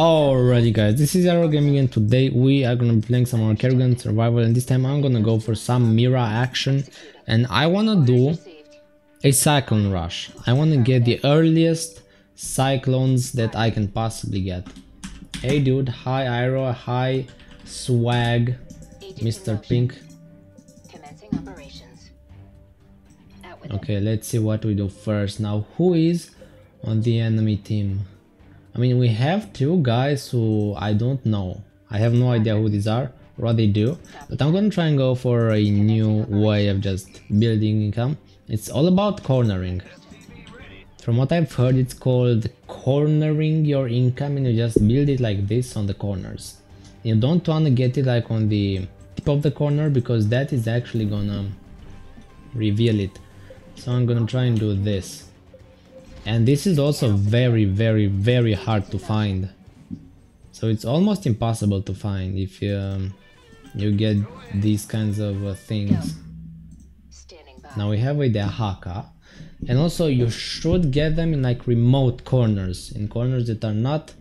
Alrighty guys, this is iro Gaming and today we are gonna be playing some more Kerrigan Survival and this time I'm gonna go for some Mira action and I wanna do a Cyclone Rush. I wanna get the earliest Cyclones that I can possibly get. Hey dude, hi Iroh, hi Swag, Mr. Pink. Okay, let's see what we do first. Now, who is on the enemy team? I mean, we have two guys who I don't know. I have no idea who these are, what they do, but I'm gonna try and go for a new way of just building income. It's all about cornering. From what I've heard, it's called cornering your income and you just build it like this on the corners. You don't want to get it like on the tip of the corner because that is actually gonna reveal it. So I'm gonna try and do this and this is also very very very hard to find. So it's almost impossible to find if you, um, you get these kinds of uh, things. Now we have with Dehaka and also you should get them in like remote corners. In corners that are not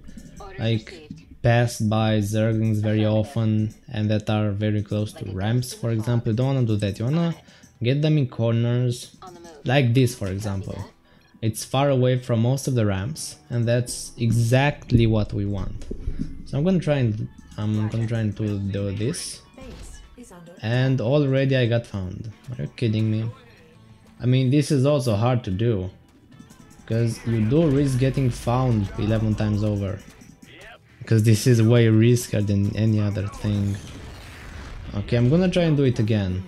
like passed by zerglings very often and that are very close to ramps for example. You don't want to do that. You want to get them in corners like this for example it's far away from most of the ramps and that's exactly what we want. So I'm gonna try and I'm gonna try and do this. And already I got found. Are you kidding me? I mean this is also hard to do. Because you do risk getting found 11 times over. Because this is way riskier than any other thing. Okay, I'm gonna try and do it again.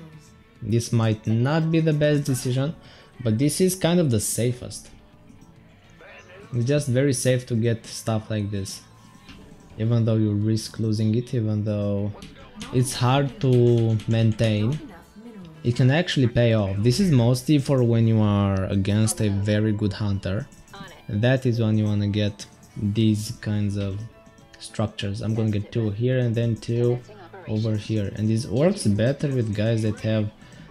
This might not be the best decision, but this is kind of the safest. It's just very safe to get stuff like this. Even though you risk losing it, even though it's hard to maintain, it can actually pay off. This is mostly for when you are against a very good hunter. That is when you want to get these kinds of structures. I'm gonna get two here and then two over here. And this works better with guys that have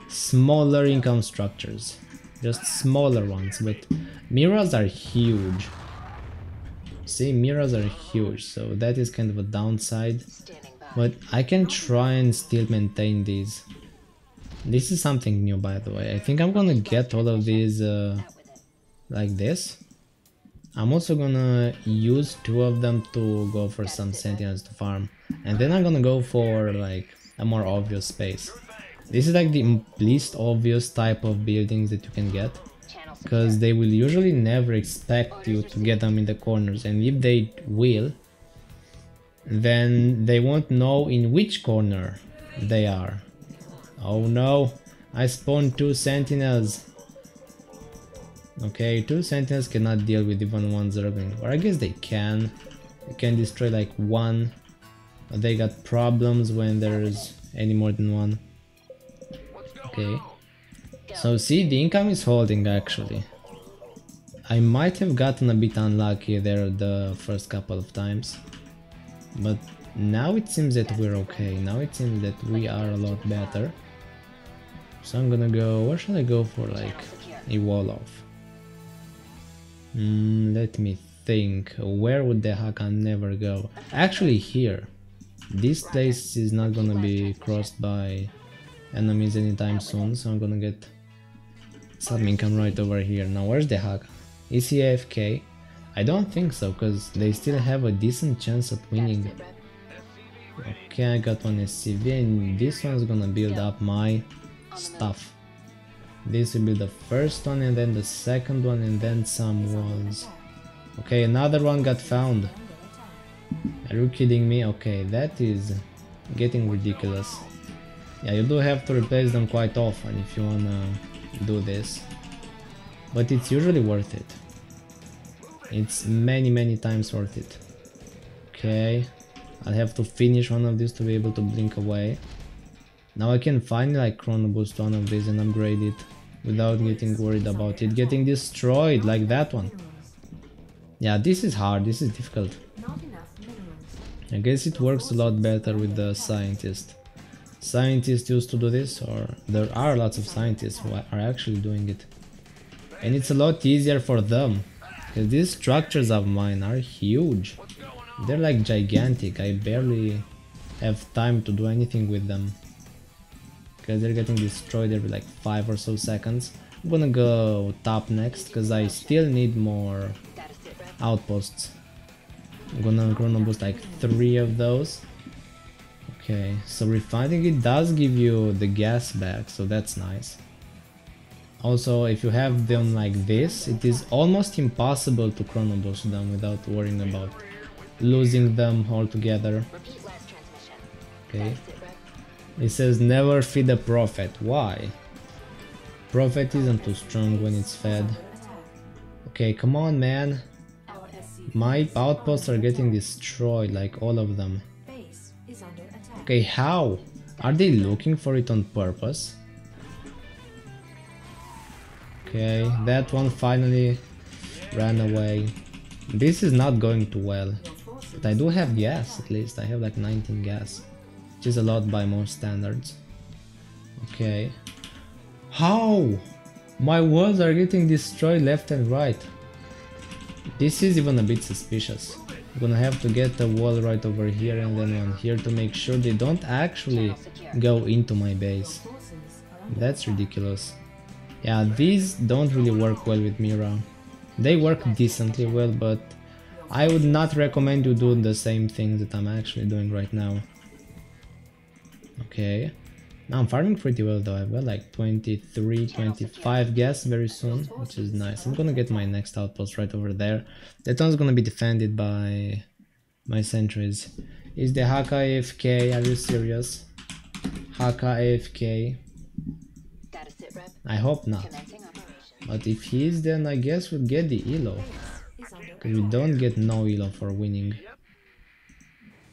smaller income structures just smaller ones, but mirrors are huge. See, mirrors are huge, so that is kind of a downside. But I can try and still maintain these. This is something new, by the way. I think I'm gonna get all of these uh, like this. I'm also gonna use two of them to go for some sentinels to farm. And then I'm gonna go for like a more obvious space. This is like the least obvious type of buildings that you can get because they will usually never expect you to get them in the corners and if they will then they won't know in which corner they are. Oh no, I spawned two sentinels. Okay, two sentinels cannot deal with even one zergling, or I guess they can. They can destroy like one, but they got problems when there's any more than one. Okay. So see, the income is holding actually. I might have gotten a bit unlucky there the first couple of times. But now it seems that we're okay. Now it seems that we are a lot better. So I'm gonna go... Where should I go for like a wall off? Mm, let me think. Where would Dehaka never go? Actually here. This place is not gonna be crossed by enemies anytime soon, so I'm gonna get some income right over here. Now where's Dehaka? Is he AFK? I don't think so, because they still have a decent chance at winning. Okay, I got one SCV and this one's gonna build up my stuff. This will be the first one and then the second one and then some walls. Okay, another one got found. Are you kidding me? Okay, that is getting ridiculous. Yeah, you do have to replace them quite often if you wanna do this. But it's usually worth it. It's many many times worth it. Okay, I'll have to finish one of these to be able to blink away. Now I can finally like chrono boost one of these and upgrade it without getting worried about it getting destroyed like that one. Yeah, this is hard, this is difficult. I guess it works a lot better with the scientist scientists used to do this or there are lots of scientists who are actually doing it and it's a lot easier for them because these structures of mine are huge They're like gigantic, I barely have time to do anything with them. Because they're getting destroyed every like 5 or so seconds. I'm gonna go top next, because I still need more outposts. I'm gonna chrono boost like 3 of those. Okay, so refining it does give you the gas back, so that's nice. Also, if you have them like this, it is almost impossible to chrono boost them without worrying about losing them altogether. Okay. It says never feed a prophet. Why? Prophet isn't too strong when it's fed. Okay, come on man. My outposts are getting destroyed, like all of them. Okay, how? Are they looking for it on purpose? Okay, that one finally ran away. This is not going too well. But I do have gas at least, I have like 19 gas. Which is a lot by most standards. Okay. How? My walls are getting destroyed left and right. This is even a bit suspicious. I'm gonna have to get a wall right over here and then one here to make sure they don't actually go into my base. That's ridiculous. Yeah, these don't really work well with Mira. They work decently well, but I would not recommend you do the same thing that I'm actually doing right now. Okay. Now I'm farming pretty well though, I've got like 23, 25 gas very soon, which is nice. I'm gonna get my next outpost right over there. That one's gonna be defended by my sentries. Is Dehaka AFK? Are you serious? Haka AFK? I hope not. But if he is, then I guess we'll get the elo. Because we don't get no elo for winning.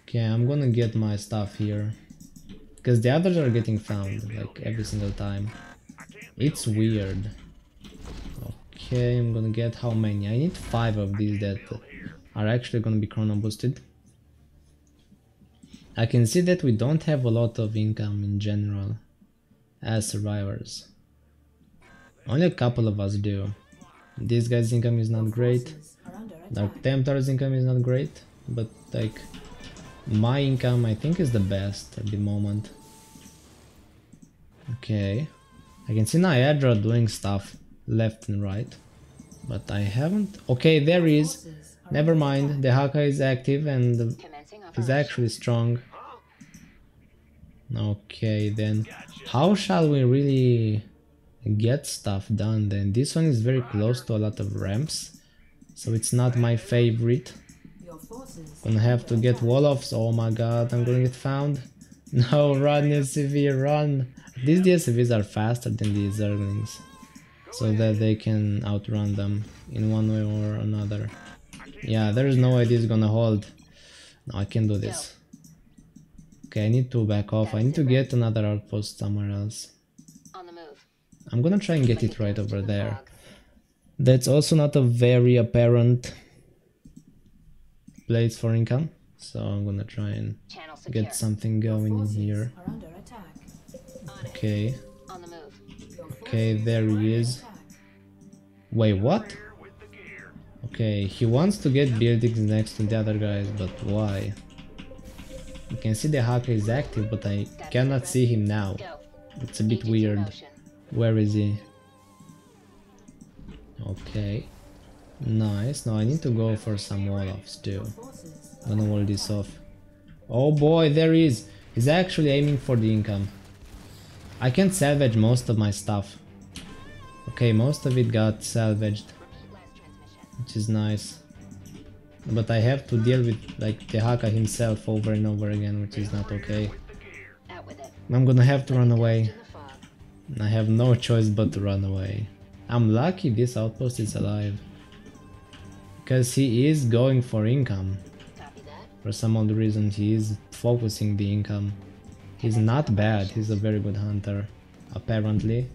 Okay, I'm gonna get my stuff here. Because the others are getting found, like, every single time. It's weird. Okay, I'm gonna get how many? I need five of these that are actually gonna be chrono boosted. I can see that we don't have a lot of income in general as survivors. Only a couple of us do. This guy's income is not great. Dark Templar's income is not great, but like my income I think is the best at the moment. Okay. I can see Niadra doing stuff left and right. But I haven't... Okay, there is. Never mind, Dehaka is active and is actually strong. Okay, then how shall we really get stuff done then. This one is very close to a lot of ramps, so it's not my favorite. Gonna have to get wall-offs, oh my god, I'm gonna get found. No, run SCV, run! These DSCVs are faster than these Zerglings, so that they can outrun them in one way or another. Yeah, there's no way this is gonna hold. No, I can do this. Okay, I need to back off. I need to get another outpost somewhere else. I'm gonna try and get it right over there. That's also not a very apparent place for income, so I'm gonna try and get something going in here. Okay. Okay, there he is. Wait, what? Okay, he wants to get buildings next to the other guys, but why? You can see Dehaka is active, but I cannot see him now. It's a bit weird. Where is he? Okay. Nice. Now I need to go for some wall-offs too. Gonna wall this off. Oh boy, there he is. He's actually aiming for the income. I can salvage most of my stuff. Okay, most of it got salvaged. Which is nice. But I have to deal with like Dehaka himself over and over again, which is not okay. I'm gonna have to run away. I have no choice but to run away. I'm lucky this outpost is alive. Because he is going for income. For some odd reason he is focusing the income. He's not bad, he's a very good hunter. Apparently.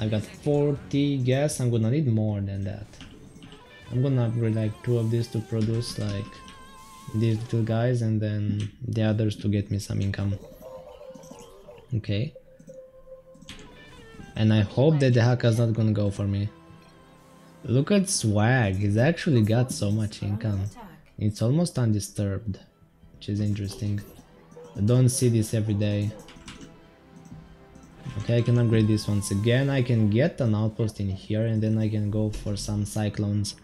I've got 40 gas, I'm gonna need more than that. I'm gonna upgrade like two of these to produce like these two guys and then the others to get me some income. Okay. And I hope that Dehaka's not gonna go for me. Look at Swag, he's actually got so much income. It's almost undisturbed, which is interesting. I don't see this every day. Okay, I can upgrade this once again. I can get an outpost in here and then I can go for some cyclones.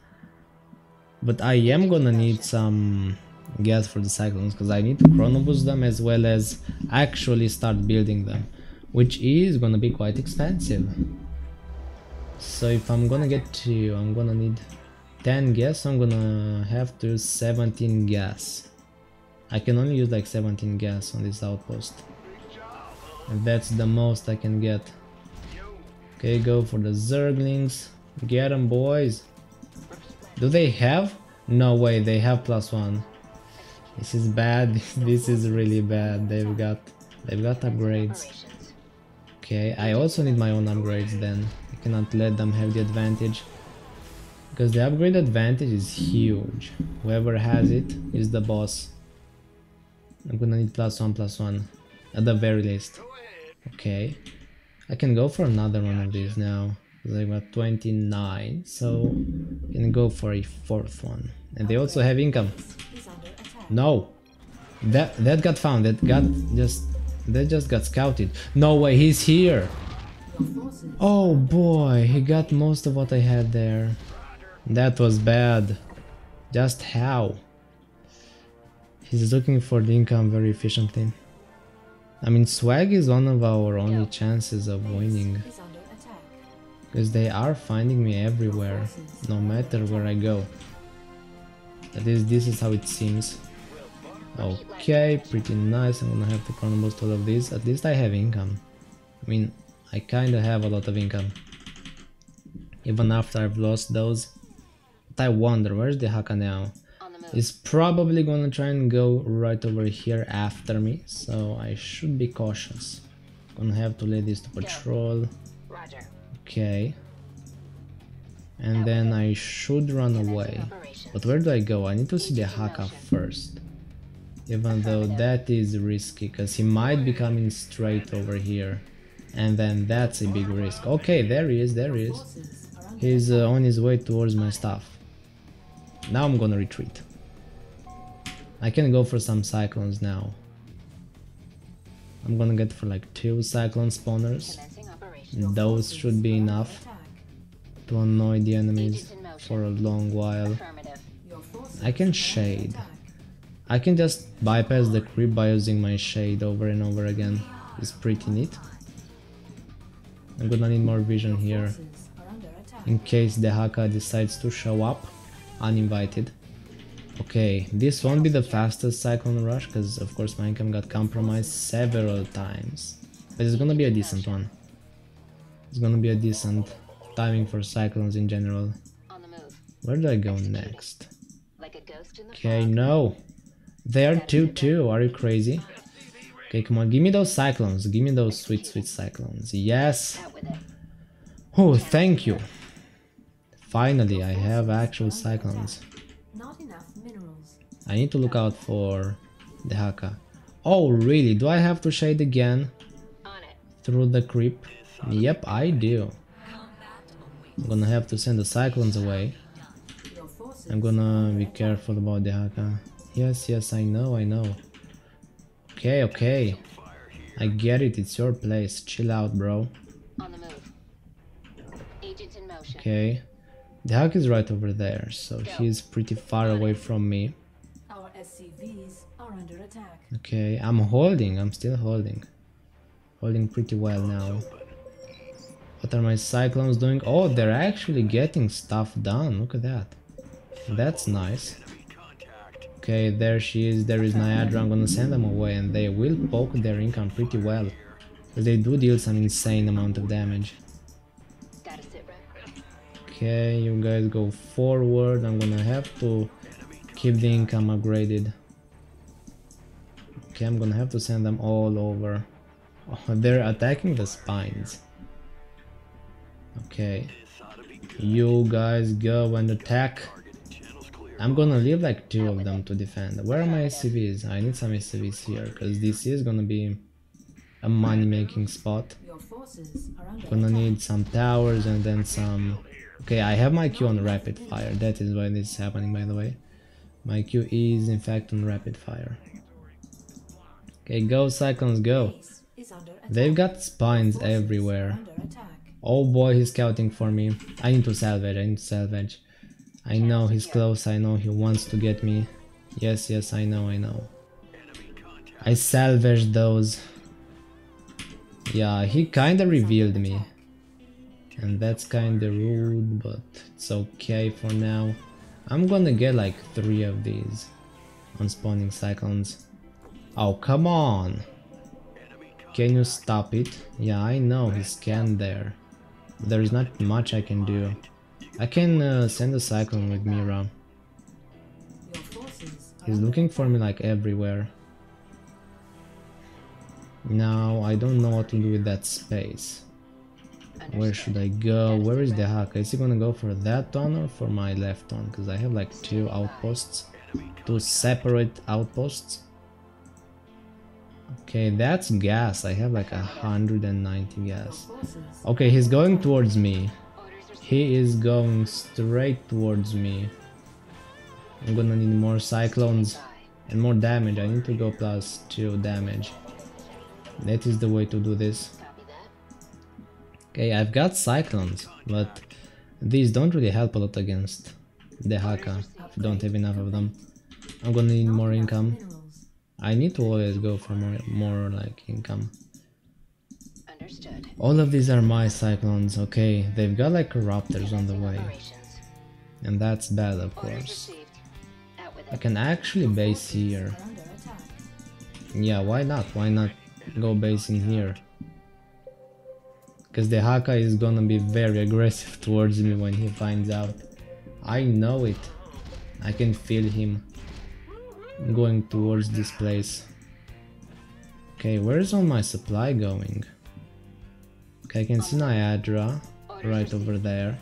But I am gonna need some gas for the cyclones because I need to chrono boost them as well as actually start building them. Which is gonna be quite expensive. So if I'm gonna get to, I'm gonna need 10 gas, I'm gonna have to use 17 gas. I can only use like 17 gas on this outpost. And that's the most I can get. Okay, go for the Zerglings. Get them, boys. Do they have? No way, they have plus one. This is bad. this is really bad. They've got they've got upgrades. Okay, I also need my own upgrades then. Cannot let them have the advantage. Because the upgrade advantage is huge. Whoever has it is the boss. I'm gonna need plus one plus one. At the very least. Okay. I can go for another one of these now. I got 29, so I can go for a fourth one. And they also have income. No! That that got found, that got just that just got scouted. No way, he's here! Oh boy, he got most of what I had there. That was bad. Just how? He's looking for the income very efficiently. I mean, swag is one of our only chances of winning. Because they are finding me everywhere, no matter where I go. At least this is how it seems. Okay, pretty nice. I'm gonna have to chrono boost all of these. At least I have income. I mean, I kinda have a lot of income. Even after I've lost those. But I wonder, where's Dehaka now? is probably gonna try and go right over here after me, so I should be cautious. Gonna have to lead this to patrol. Okay. And then I should run away. But where do I go? I need to see Dehaka first. Even though that is risky, because he might be coming straight over here. And then that's a big risk. Okay, there he is, there he is. He's uh, on his way towards my stuff. Now I'm gonna retreat. I can go for some cyclones now. I'm gonna get for like two cyclone spawners. Those should be enough to annoy the enemies for a long while. I can shade. I can just bypass the creep by using my shade over and over again. It's pretty neat. I'm gonna need more vision here in case Dehaka decides to show up uninvited. Okay, this won't be the fastest Cyclone Rush, because of course my income got compromised several times. But it's gonna be a decent one. It's gonna be a decent timing for Cyclones in general. Where do I go next? Okay, no! They are 2-2, are you crazy? Okay, come on, give me those Cyclones, give me those sweet, sweet Cyclones. Yes! Oh, thank you! Finally, I have actual Cyclones. I need to look out for Dehaka. Oh, really? Do I have to shade again? Through the creep? Yep, I do. I'm gonna have to send the cyclones away. I'm gonna be careful about Dehaka. Yes, yes, I know, I know. Okay, okay. I get it, it's your place. Chill out, bro. Okay. Dehaka is right over there, so he's pretty far away from me. Okay, I'm holding, I'm still holding. Holding pretty well now. What are my cyclones doing? Oh, they're actually getting stuff done, look at that. That's nice. Okay, there she is, there is Niadra, I'm gonna send them away and they will poke their income pretty well. They do deal some insane amount of damage. Okay, you guys go forward, I'm gonna have to keep the income upgraded. Okay, I'm gonna have to send them all over. Oh, they're attacking the spines. Okay. You guys go and attack. I'm gonna leave like two of them to defend. Where are my SCVs? I need some SCVs here, because this is gonna be a money-making spot. Gonna need some towers and then some... Okay, I have my Q on rapid fire, that is why this is happening by the way. My Q is in fact on rapid fire. Okay, go Cyclones, go. They've got spines everywhere. Oh boy, he's scouting for me. I need to salvage, I need to salvage. I know he's close, I know he wants to get me. Yes, yes, I know, I know. I salvaged those. Yeah, he kinda revealed me. And that's kinda rude, but it's okay for now. I'm gonna get like three of these on spawning cyclones. Oh, come on! Can you stop it? Yeah, I know he's scanned there. There's not much I can do. I can uh, send a cyclone with Mira. He's looking for me like everywhere. Now, I don't know what to do with that space. Where should I go? Where is Dehaka? Is he gonna go for that one or for my left one? Because I have like two outposts. Two separate outposts. Okay, that's gas. I have like a 190 gas. Okay, he's going towards me. He is going straight towards me. I'm gonna need more cyclones and more damage. I need to go plus 2 damage. That is the way to do this. Okay, I've got cyclones, but these don't really help a lot against Dehaka don't have enough of them. I'm gonna need more income. I need to always go for more, more like income. Understood. All of these are my cyclones, okay. They've got like corruptors on the way. And that's bad, of course. I can actually base here. Yeah, why not? Why not go base in here? Because Dehaka is gonna be very aggressive towards me when he finds out. I know it. I can feel him going towards this place. Okay, where is all my supply going? Okay, I can see Niadra right over there.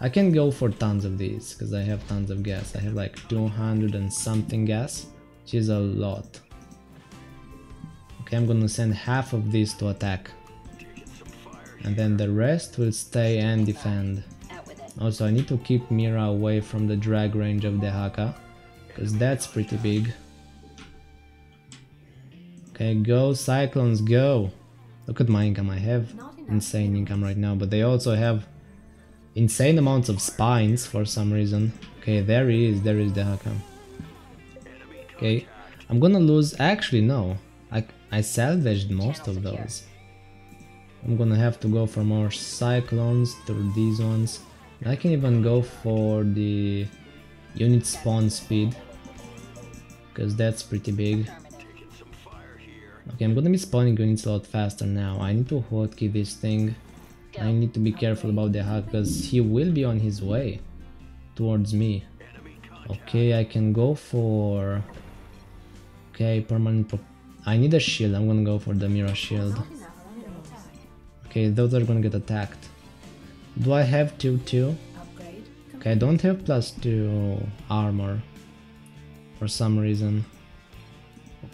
I can go for tons of these because I have tons of gas. I have like 200 and something gas, which is a lot. Okay, I'm gonna send half of these to attack. And then the rest will stay and defend. Also, I need to keep Mira away from the drag range of Dehaka. Because that's pretty big. Okay, go Cyclones, go! Look at my income, I have insane income right now, but they also have insane amounts of spines for some reason. Okay, there he is, there is Dehaka. Okay, I'm gonna lose, actually no, I, I salvaged most of those. I'm gonna have to go for more Cyclones through these ones. I can even go for the unit spawn speed because that's pretty big. Okay, I'm gonna be spawning units a lot faster now. I need to hotkey this thing. I need to be careful about Dehaka because he will be on his way towards me. Okay, I can go for... Okay, permanent... I need a shield. I'm gonna go for the mirror shield. Okay, those are gonna get attacked. Do I have 2-2? Okay, I don't have plus 2 armor for some reason.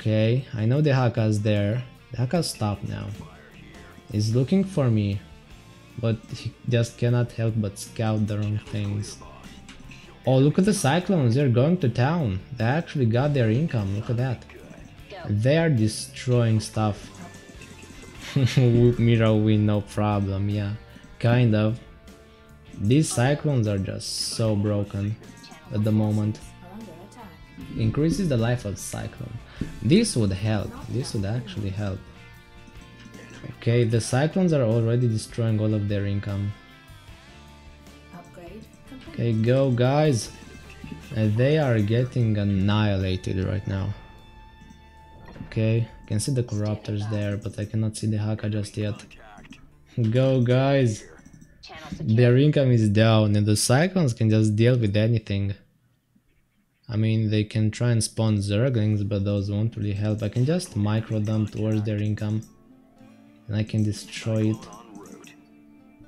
Okay, I know Dehaka's there. Dehaka stopped now. He's looking for me, but he just cannot help but scout the wrong things. Oh, look at the Cyclones, they're going to town. They actually got their income, look at that. They are destroying stuff. Mira win, no problem, yeah. Kind of. These Cyclones are just so broken at the moment. Increases the life of Cyclone. This would help, this would actually help. Okay, the Cyclones are already destroying all of their income. Okay, go guys! Uh, they are getting annihilated right now. Okay, I can see the Corruptors there, but I cannot see Dehaka just yet. Go guys! Their income is down and the Cyclones can just deal with anything. I mean, they can try and spawn Zerglings, but those won't really help. I can just micro them towards their income. And I can destroy it.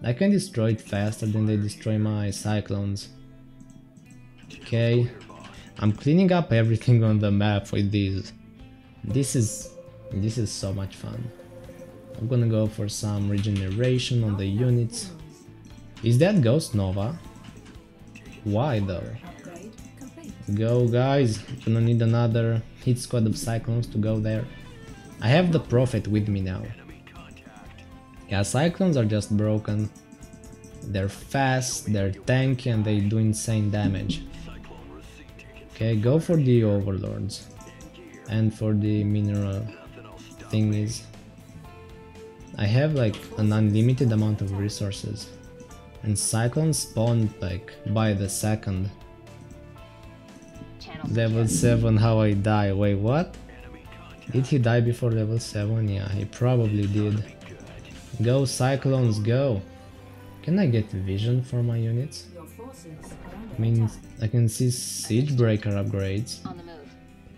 I can destroy it faster than they destroy my Cyclones. Okay. I'm cleaning up everything on the map with these. This is... This is so much fun. I'm gonna go for some regeneration on the units. Is that Ghost Nova? Why though? Go guys, gonna need another hit squad of Cyclones to go there. I have the Prophet with me now. Yeah, Cyclones are just broken. They're fast, they're tanky and they do insane damage. Okay, go for the Overlords. And for the mineral thingies. I have like an unlimited amount of resources. And Cyclones spawn like by the second. Level 7, how I die. Wait, what? Did he die before level 7? Yeah, he probably did. Go Cyclones, go! Can I get vision for my units? I mean, I can see Siege Breaker upgrades.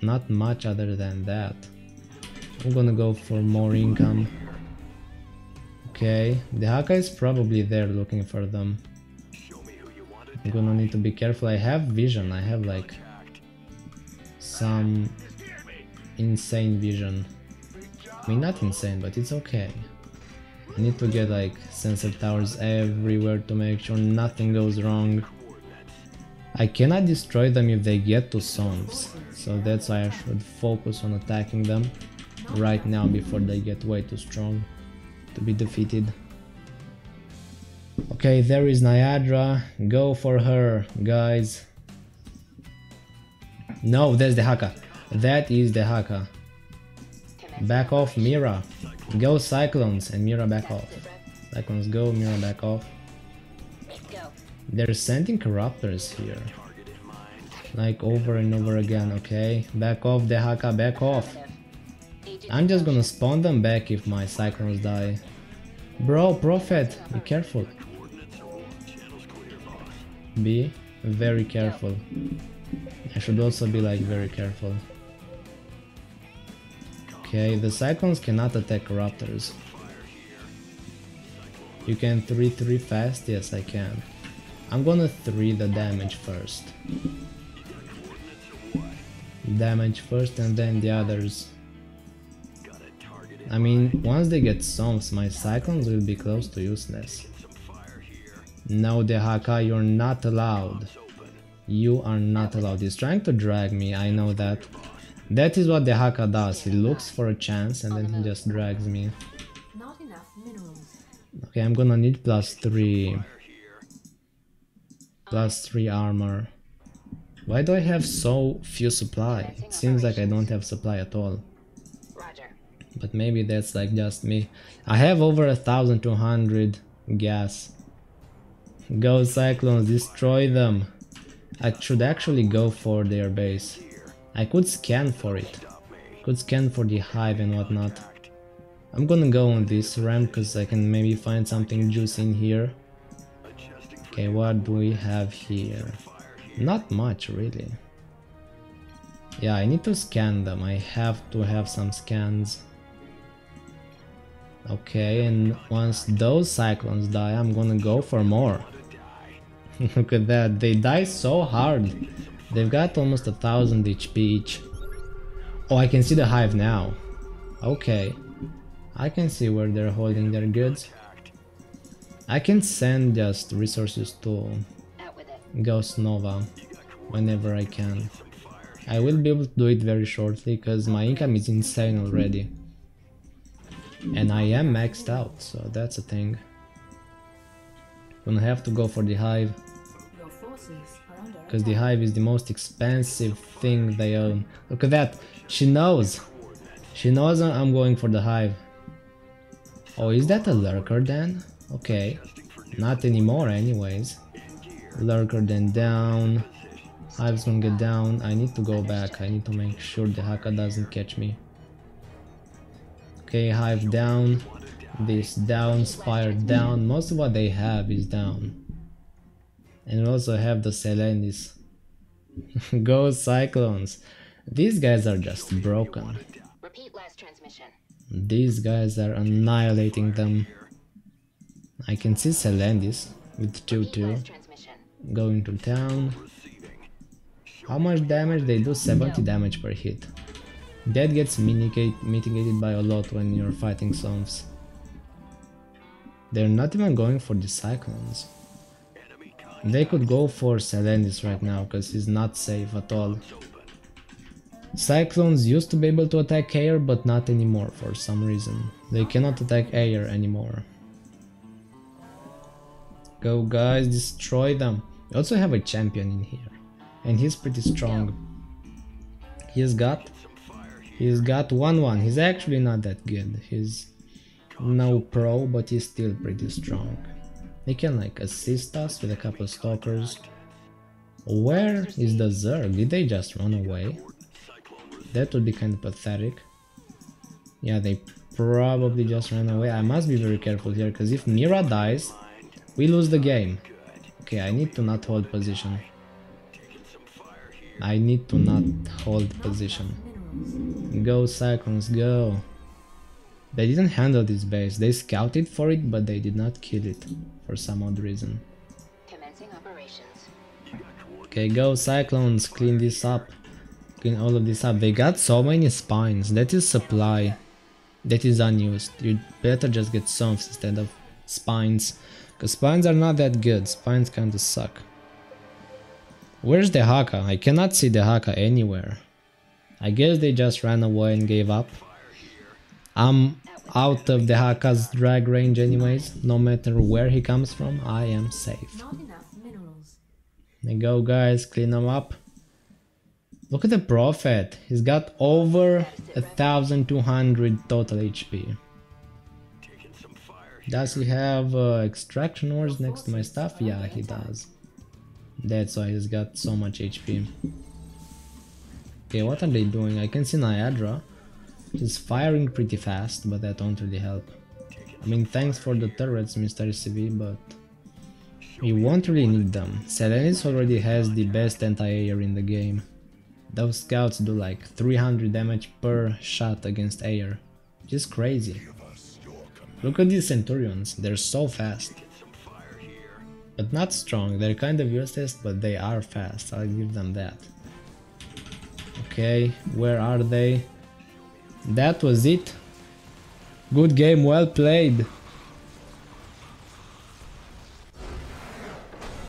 Not much other than that. I'm gonna go for more income. Okay, Dehaka is probably there looking for them. I'm gonna need to be careful. I have vision, I have like some insane vision. I mean, not insane, but it's okay. I need to get like sensor towers everywhere to make sure nothing goes wrong. I cannot destroy them if they get to zones, so that's why I should focus on attacking them right now before they get way too strong to be defeated. Okay, there is Niadra, go for her, guys. No, that's Dehaka. That is Dehaka. Back off, Mira. Go Cyclones and Mira back off. Cyclones go, Mira back off. They're sending Corruptors here. Like over and over again, okay? Back off Dehaka, back off. I'm just gonna spawn them back if my Cyclones die. Bro, Prophet, be careful. Be very careful. I should also be like very careful. Okay, the Cyclones cannot attack Raptors. You can 3-3 fast? Yes, I can. I'm gonna 3 the damage first. Damage first and then the others. I mean, once they get Psalms, my Cyclones will be close to useless. No, Dehaka, you're not allowed. You are not allowed. He's trying to drag me, I know that. That is what Dehaka does. He looks for a chance and then he just drags me. Okay, I'm gonna need plus 3. Plus 3 armor. Why do I have so few supply? It seems like I don't have supply at all. But maybe that's like just me. I have over a thousand two hundred gas. Go Cyclones, destroy them. I should actually go for their base. I could scan for it. Could scan for the hive and whatnot. I'm gonna go on this ramp because I can maybe find something juicy in here. Okay, what do we have here? Not much really. Yeah, I need to scan them. I have to have some scans. Okay, and once those cyclones die, I'm gonna go for more. Look at that, they die so hard. They've got almost a thousand HP each. Oh, I can see the hive now. Okay. I can see where they're holding their goods. I can send just resources to Ghost Nova whenever I can. I will be able to do it very shortly because my income is insane already. And I am maxed out, so that's a thing. Gonna have to go for the hive. Because the hive is the most expensive thing they own. Look at that! She knows! She knows I'm going for the hive. Oh, is that a lurker then? Okay. Not anymore anyways. Lurker then down. Hive's gonna get down. I need to go back. I need to make sure Dehaka doesn't catch me. Okay, Hive down. This down, Spire down. Most of what they have is down. And we also have the Selendis. Go Cyclones. These guys are just broken. These guys are annihilating them. I can see Selendis with 2-2 going to town. How much damage? They do 70 damage per hit. That gets mitigate, mitigated by a lot when you're fighting Somps. They're not even going for the Cyclones. They could go for Selendis right now, because he's not safe at all. Cyclones used to be able to attack air, but not anymore for some reason. They cannot attack air anymore. Go guys, destroy them. We also have a champion in here. And he's pretty strong. He's got... He's got 1-1. He's actually not that good. He's no pro, but he's still pretty strong. He can like assist us with a couple stalkers. Where is the Zerg? Did they just run away? That would be kind of pathetic. Yeah, they probably just ran away. I must be very careful here, because if Mira dies, we lose the game. Okay, I need to not hold position. I need to not hold position. Go Cyclones, go. They didn't handle this base. They scouted for it, but they did not kill it for some odd reason. Okay, go Cyclones, clean this up. Clean all of this up. They got so many spines. That is supply. That is unused. You better just get songs instead of spines. Because spines are not that good. Spines kinda suck. Where's Dehaka? I cannot see Dehaka anywhere. I guess they just ran away and gave up. I'm out of Dehaka's drag range anyways, no matter where he comes from, I am safe. There go guys, clean them up. Look at the Prophet, he's got over 1200 total HP. Does he have uh, extraction ores next to my stuff? Yeah, he does. That's why he's got so much HP. Okay, what are they doing? I can see Niadra. He's firing pretty fast, but that don't really help. I mean, thanks for the turrets, Mr. CV, but you won't really need them. Selendis already has the best anti-air in the game. Those scouts do like 300 damage per shot against air, is crazy. Look at these Centurions, they're so fast. But not strong, they're kind of useless, but they are fast, I'll give them that. Okay, where are they? That was it. Good game, well played.